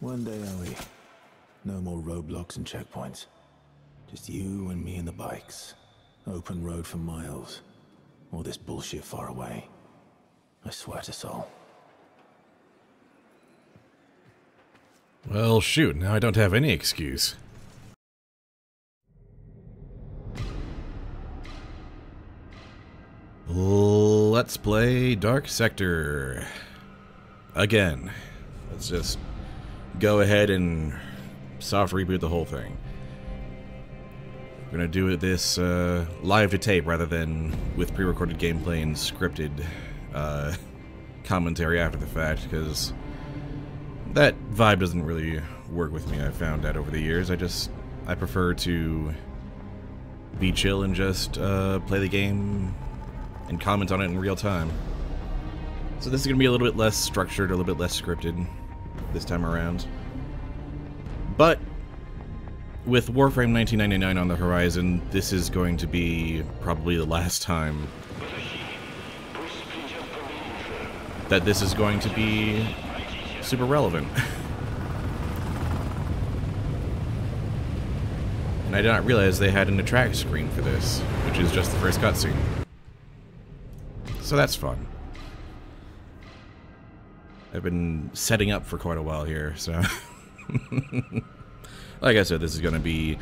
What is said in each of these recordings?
One day, Ellie. No more roadblocks and checkpoints. Just you and me and the bikes. Open road for miles. All this bullshit far away. I swear to soul. Well, shoot, now I don't have any excuse. Let's play Dark Sector. Again. Let's just go ahead and soft reboot the whole thing. We're gonna do this uh, live to tape rather than with pre-recorded gameplay and scripted uh, commentary after the fact, because that vibe doesn't really work with me. I've found that over the years. I just I prefer to be chill and just uh, play the game and comment on it in real time. So this is gonna be a little bit less structured, a little bit less scripted this time around. But with Warframe 1999 on the horizon, this is going to be probably the last time that this is going to be super relevant. and I did not realize they had an attract screen for this, which is just the first cutscene. So that's fun. I've been setting up for quite a while here, so... like I said, this is going to be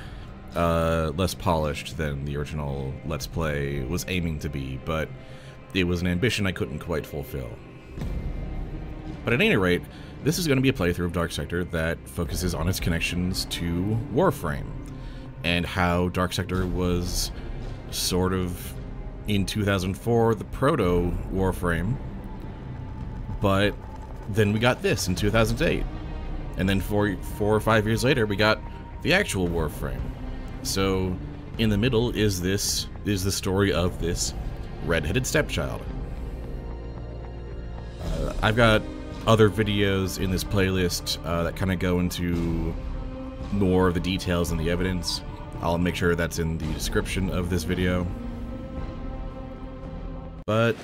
uh, less polished than the original Let's Play was aiming to be, but it was an ambition I couldn't quite fulfill. But at any rate, this is going to be a playthrough of Dark Sector that focuses on its connections to Warframe, and how Dark Sector was sort of, in 2004, the proto Warframe, but then we got this in 2008. And then four, four or five years later, we got the actual Warframe. So, in the middle is this is the story of this redheaded stepchild. Uh, I've got other videos in this playlist uh, that kind of go into more of the details and the evidence. I'll make sure that's in the description of this video. But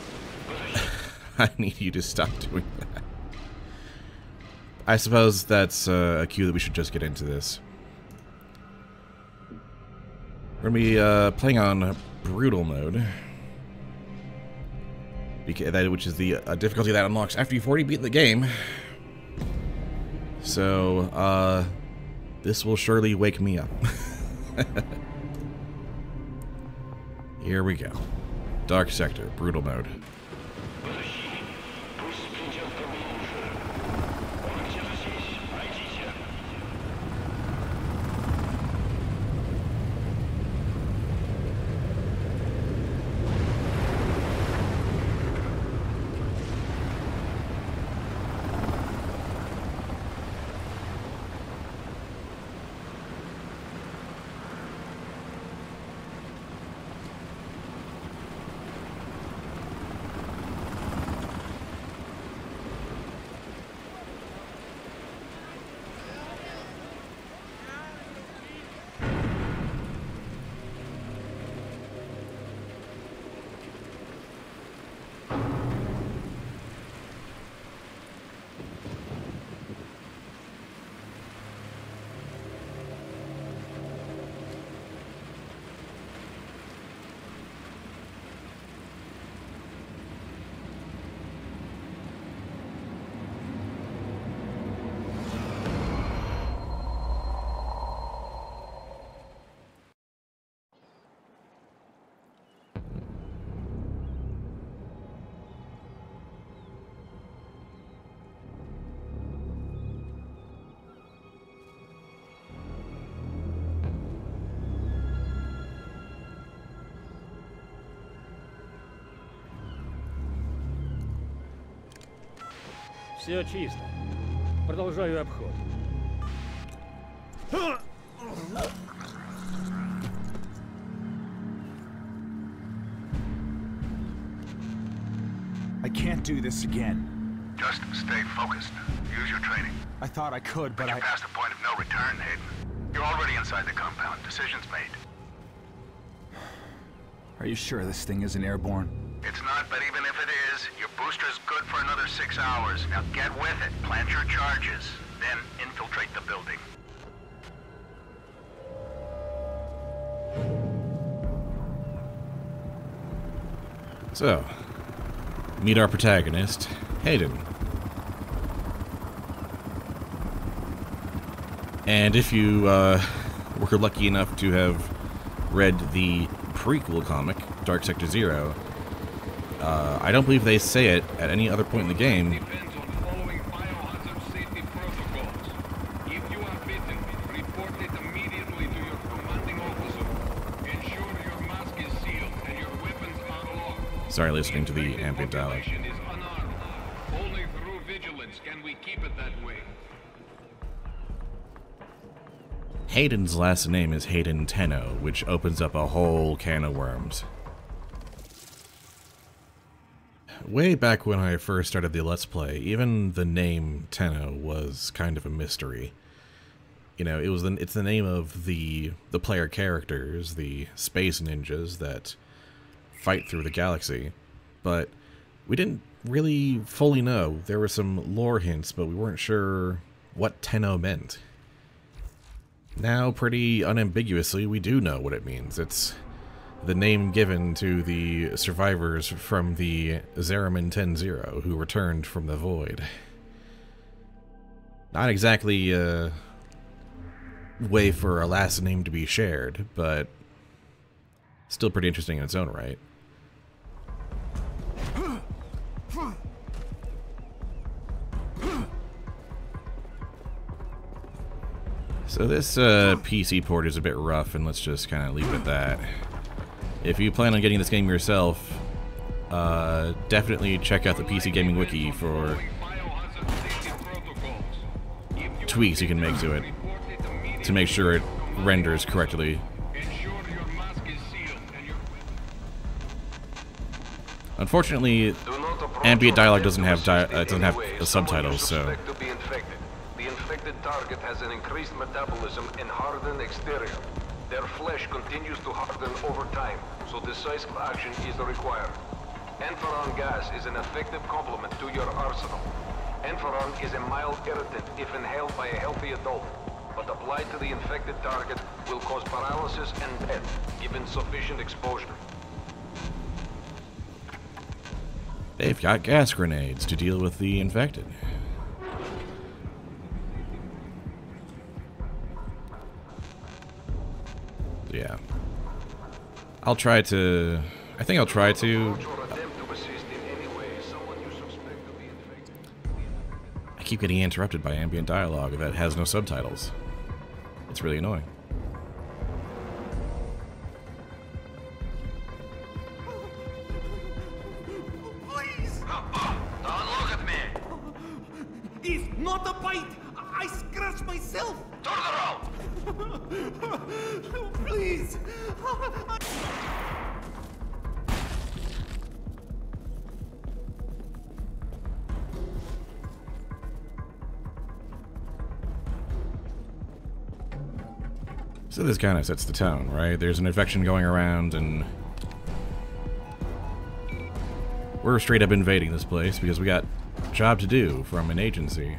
I need you to stop doing that. I suppose that's uh, a cue that we should just get into this. We're going to be uh, playing on Brutal mode. Because that, which is the uh, difficulty that unlocks after you've already beaten the game. So, uh, this will surely wake me up. Here we go. Dark Sector, Brutal mode. Все чисто. Продолжаю обход. I can't do this again. Just stay focused. Use your training. I thought I could, but You're I... past the point of no return, Hayden. You're already inside the compound. Decisions made. Are you sure this thing isn't airborne? It's not, but even booster's good for another six hours. Now get with it. Plant your charges. Then infiltrate the building. So, meet our protagonist, Hayden. And if you uh, were lucky enough to have read the prequel comic, Dark Sector Zero, uh, I don't believe they say it at any other point in the game. Depends on following biohazard safety protocols. If you are bitten, report it immediately to your commanding officer. Ensure your mask is sealed and your weapons are locked. Sorry, listening to the ambient dialogue. Population is unarmed. Only through vigilance can we keep it that way. Hayden's last name is Hayden Tenno, which opens up a whole can of worms. Way back when I first started the Let's Play, even the name Tenno was kind of a mystery. You know, it was the, it's the name of the the player characters, the space ninjas that fight through the galaxy, but we didn't really fully know. There were some lore hints, but we weren't sure what Tenno meant. Now, pretty unambiguously, we do know what it means. It's the name given to the survivors from the Zariman 10-0 who returned from the void. Not exactly a way for a last name to be shared, but still pretty interesting in its own right. So this uh, PC port is a bit rough, and let's just kind of leave it at that. If you plan on getting this game yourself, uh, definitely check out the PC Gaming Wiki for tweaks you can make to it to make sure it renders correctly. Unfortunately, ambient dialogue doesn't have di- uh, doesn't have the subtitles, so. The infected target has an increased metabolism and hardened exterior. Their flesh continues to harden over time, so decisive action is required. Enferon gas is an effective complement to your arsenal. Enferon is a mild irritant if inhaled by a healthy adult, but applied to the infected target will cause paralysis and death, given sufficient exposure. they've got gas grenades to deal with the infected. Yeah. I'll try to... I think I'll try to... Approach or attempt to assist in any way someone you suspect to be infected. I keep getting interrupted by ambient dialogue that has no subtitles. It's really annoying. Please! Don't look at me! It's not a bite! I scratched myself! Turn around! Please! So this kind of sets the tone, right? There's an infection going around, and we're straight up invading this place because we got a job to do from an agency.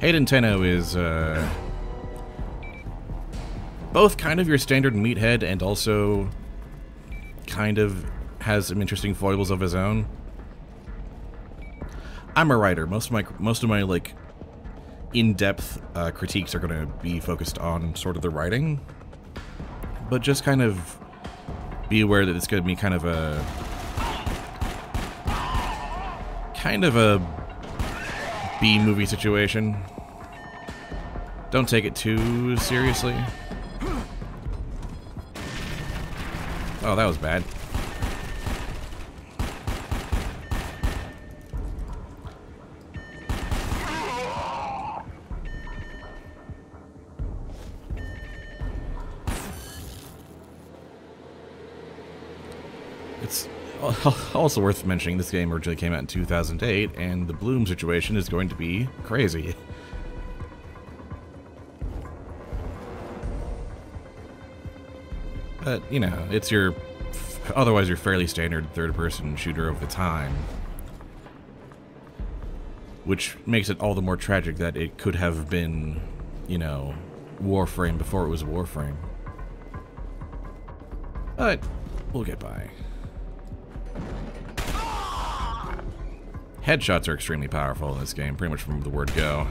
Hayden Tenno is uh, both kind of your standard meathead and also kind of has some interesting foibles of his own. I'm a writer. Most of my most of my like in-depth uh, critiques are going to be focused on sort of the writing, but just kind of be aware that it's going to be kind of a kind of a B movie situation. Don't take it too seriously. Oh, that was bad. It's also worth mentioning this game originally came out in 2008, and the Bloom situation is going to be crazy. But, you know, it's your otherwise your fairly standard third-person shooter of the time. Which makes it all the more tragic that it could have been, you know, Warframe before it was Warframe. But we'll get by. Headshots are extremely powerful in this game, pretty much from the word go.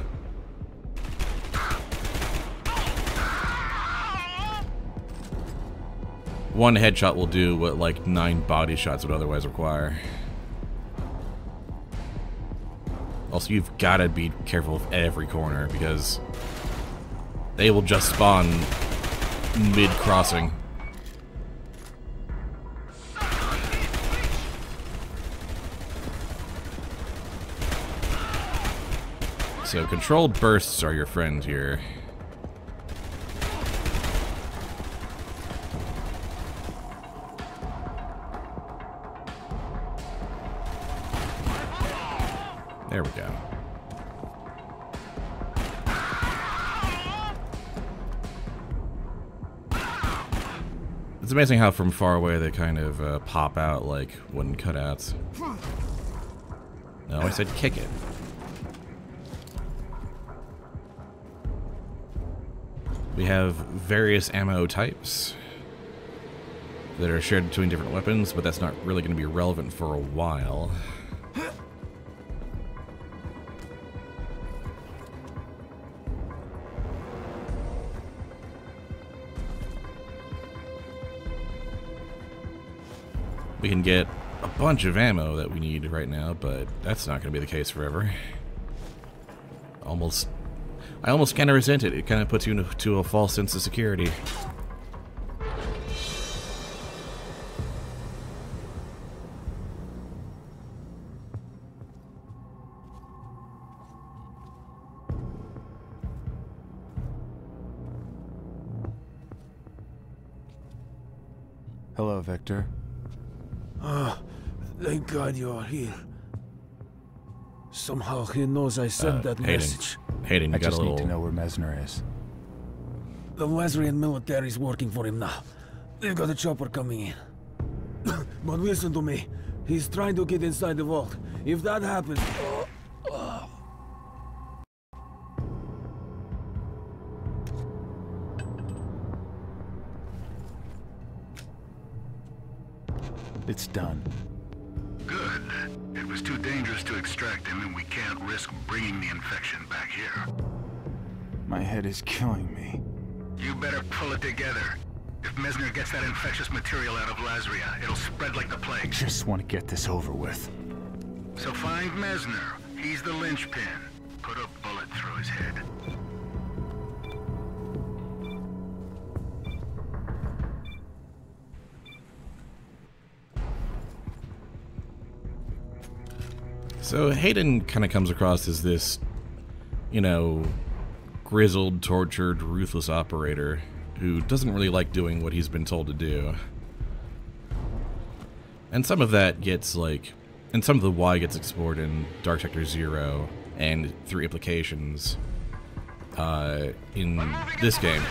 One headshot will do what like nine body shots would otherwise require. Also, you've got to be careful of every corner because they will just spawn mid-crossing. So controlled bursts are your friend here. There we go. It's amazing how from far away they kind of uh, pop out like wooden cutouts. No, I said kick it. We have various ammo types that are shared between different weapons, but that's not really going to be relevant for a while. We can get a bunch of ammo that we need right now, but that's not going to be the case forever. Almost I almost kind of resent it. It kind of puts you into a false sense of security. Hello, Victor. Thank God you are here. Somehow he knows I sent Uh, that Hayden. message. Hayden, you I got just a little. need to know where Mezner is. The Wesleyan military is working for him now. They've got a chopper coming in. but listen to me. He's trying to get inside the vault. If that happens... It's done. Extract him, and we can't risk bringing the infection back here. My head is killing me. You better pull it together. If Mezner gets that infectious material out of Lasria, it'll spread like the plague. I Just want to get this over with. So find Mezner. He's the linchpin. Put a bullet through his head. So Hayden kind of comes across as this, you know, grizzled, tortured, ruthless operator who doesn't really like doing what he's been told to do. And some of that gets like, and some of the why gets explored in Dark Sector Zero and through implications uh, in this game.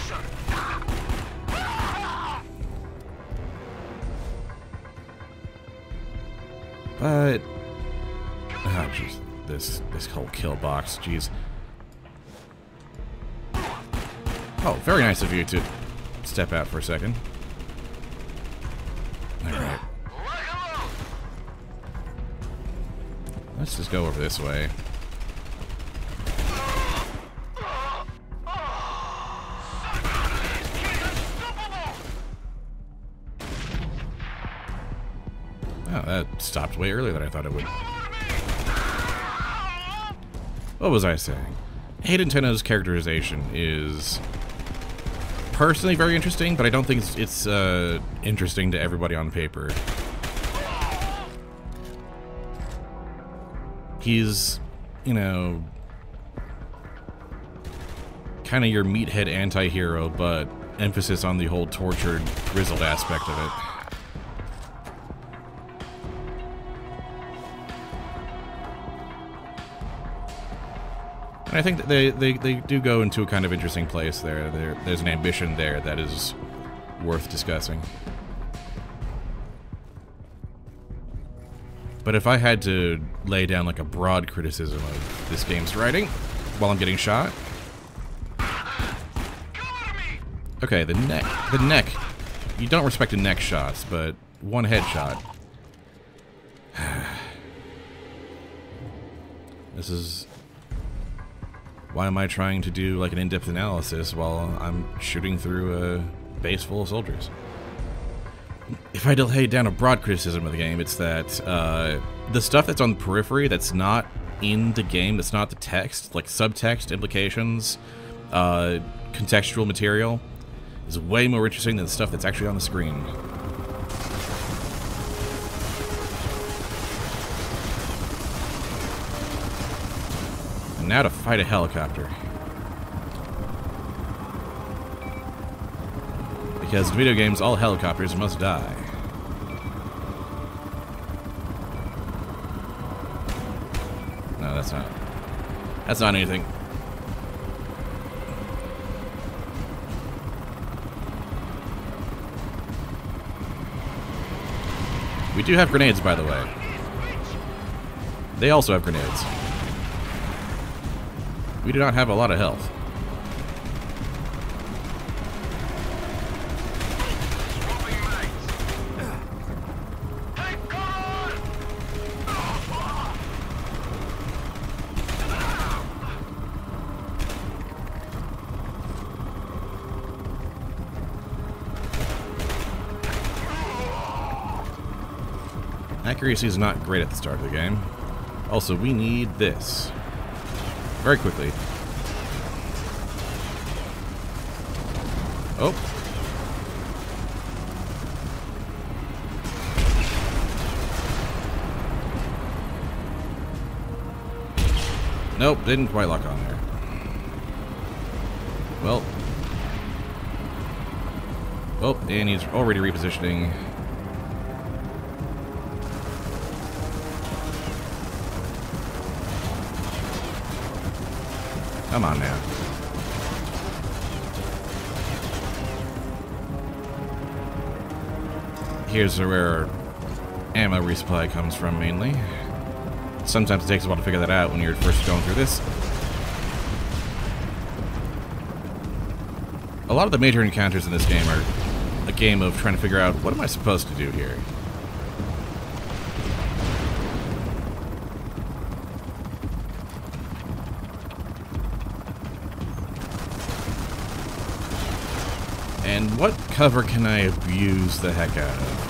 But Oh, jeez. This this whole kill box, jeez. Oh, very nice of you to step out for a second. Alright. Let's just go over this way. Oh, that stopped way earlier than I thought it would. What was I saying? Hayden Tenno's characterization is personally very interesting, but I don't think it's, it's uh, interesting to everybody on paper. He's, you know, kind of your meathead anti-hero, but emphasis on the whole tortured, grizzled aspect of it. And I think that they, they, they do go into a kind of interesting place there. there. There's an ambition there that is worth discussing. But if I had to lay down like a broad criticism of this game's writing while I'm getting shot, okay, the neck, the neck, you don't respect the neck shots, but one headshot. this is why am I trying to do like an in-depth analysis while I'm shooting through a base full of soldiers? if I had to lay down a broad criticism of the game, it's that uh, the stuff that's on the periphery that's not in the game, that's not the text, like subtext, implications, uh, contextual material, is way more interesting than the stuff that's actually on the screen. Now to fight a helicopter. Because in video games, all helicopters must die. No, that's not. That's not anything. We do have grenades, by the way. They also have grenades. We do not have a lot of health. Accuracy is not great at the start of the game. Also, we need this. Very quickly. Oh. Nope, didn't quite lock on there. Well. Oh, and he's already repositioning. Come on now. Here's where ammo resupply comes from mainly. Sometimes it takes a while to figure that out when you're first going through this. A lot of the major encounters in this game are a game of trying to figure out what am I supposed to do here. And what cover can I abuse the heck out of?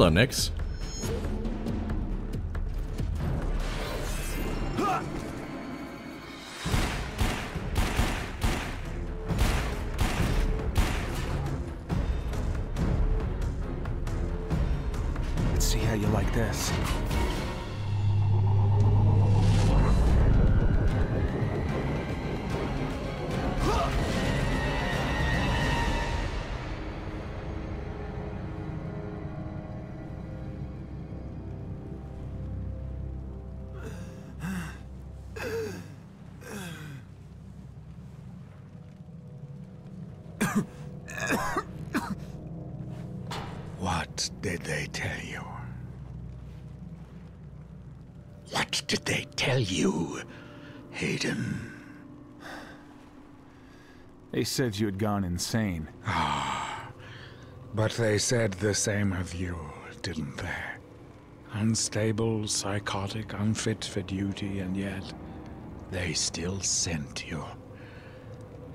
Hello, Nix. Let's see how you like this. Tell you, Hayden? They said you had gone insane. Ah, But they said the same of you, didn't they? Unstable, psychotic, unfit for duty, and yet they still sent you.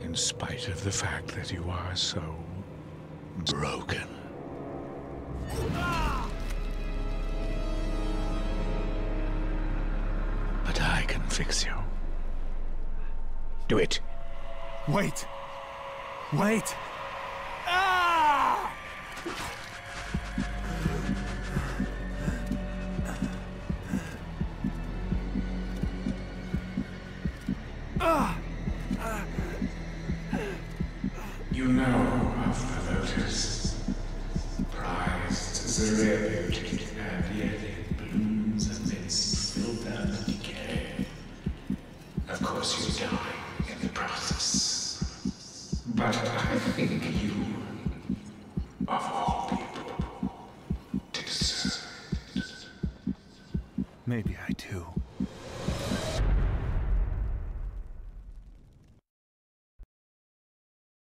In spite of the fact that you are so broken. But fix you. Do it. Wait! Wait!